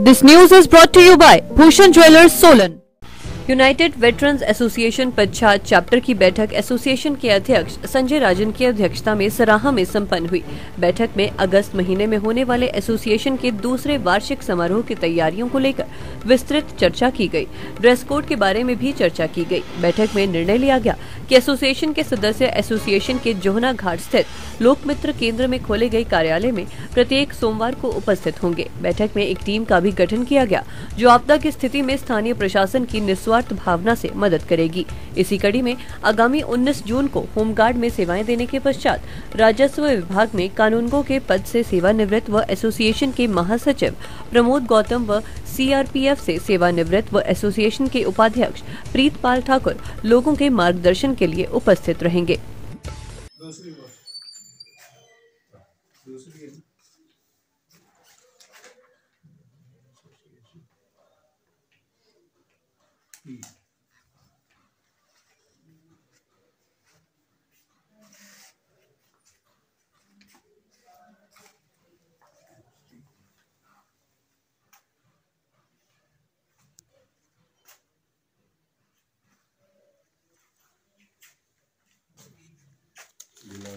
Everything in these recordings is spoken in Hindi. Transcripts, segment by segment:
This news is brought to you by Bhushan Jewelers Solan. United Veterans Association Pachhad chapter की बैठक एसोसिएशन के अध्यक्ष संजय राजन की अध्यक्षता में सराहा में संपन्न हुई। बैठक में अगस्त महीने में होने वाले एसोसिएशन के दूसरे वार्षिक समारोह की तैयारियों को लेकर विस्तृत चर्चा की गई। ड्रेस कोड के बारे में भी चर्चा की गई। बैठक में निर्णय लिया गया कि एसोसिएशन के सदस्य एसोसिएशन के जोहना घाट स्थित लोकमित्र केंद्र में खोले गए कार्यालय में प्रत्येक सोमवार को उपस्थित होंगे। बैठक में एक टीम का भी गठन किया गया, जो आपदा की स्थिति में स्थानीय प्रशासन की निस्वार्थ भावना से मदद करेगी। इसी कड़ी में आगामी 19 जून को होमगार्ड में सेवाएँ देने के पश्चात राजस्व विभाग में कानूनगो के पद से सेवानिवृत्त व एसोसिएशन के महासचिव प्रमोद गौतम व सीआरपीएफ से सेवानिवृत्त व एसोसिएशन के उपाध्यक्ष प्रीतपाल ठाकुर लोगों के मार्गदर्शन के लिए उपस्थित रहेंगे।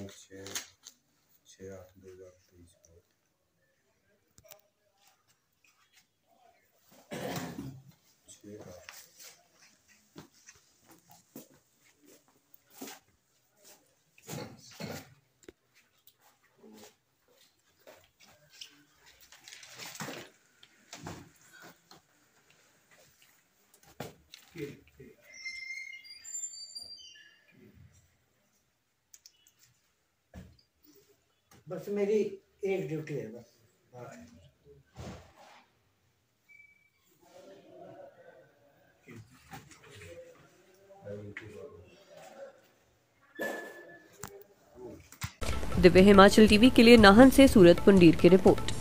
दिनांक छः छः आठ दो हज़ार तेईस को छः आठ बस मेरी एक ड्यूटी है बस। दिव्य हिमाचल टीवी के लिए नाहन से सूरत पुंडीर की रिपोर्ट